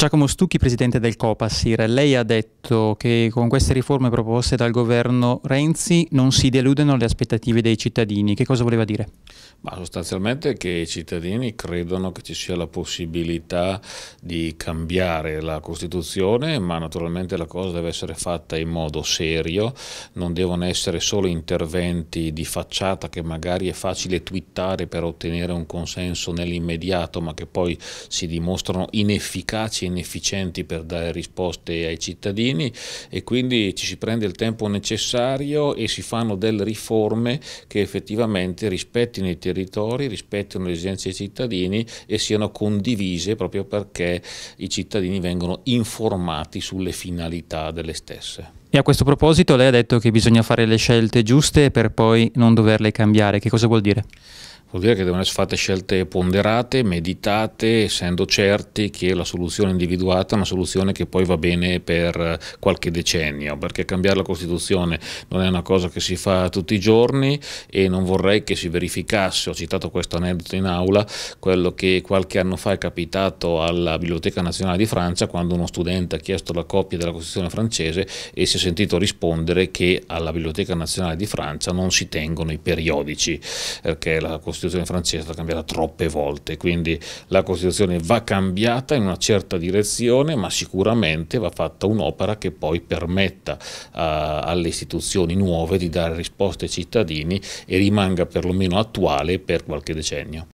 Giacomo Stucchi, presidente del Copasir, lei ha detto che con queste riforme proposte dal governo Renzi non si deludono le aspettative dei cittadini. Che cosa voleva dire? Ma sostanzialmente che i cittadini credono che ci sia la possibilità di cambiare la Costituzione, ma naturalmente la cosa deve essere fatta in modo serio, non devono essere solo interventi di facciata che magari è facile twittare per ottenere un consenso nell'immediato, ma che poi si dimostrano inefficaci inefficienti per dare risposte ai cittadini e quindi ci si prende il tempo necessario e si fanno delle riforme che effettivamente rispettino i territori, rispettino le esigenze dei cittadini e siano condivise proprio perché i cittadini vengono informati sulle finalità delle stesse. E a questo proposito lei ha detto che bisogna fare le scelte giuste per poi non doverle cambiare. Che cosa vuol dire? Vuol dire che devono essere fatte scelte ponderate, meditate, essendo certi che la soluzione individuata è una soluzione che poi va bene per qualche decennio, perché cambiare la Costituzione non è una cosa che si fa tutti i giorni e non vorrei che si verificasse, ho citato questo aneddoto in aula, quello che qualche anno fa è capitato alla Biblioteca Nazionale di Francia quando uno studente ha chiesto la copia della Costituzione francese e si è sentito rispondere che alla Biblioteca Nazionale di Francia non si tengono i periodici, perché la Costituzione Costituzione francese è stata cambiata troppe volte, quindi la Costituzione va cambiata in una certa direzione, ma sicuramente va fatta un'opera che poi permetta uh, alle istituzioni nuove di dare risposte ai cittadini e rimanga perlomeno attuale per qualche decennio.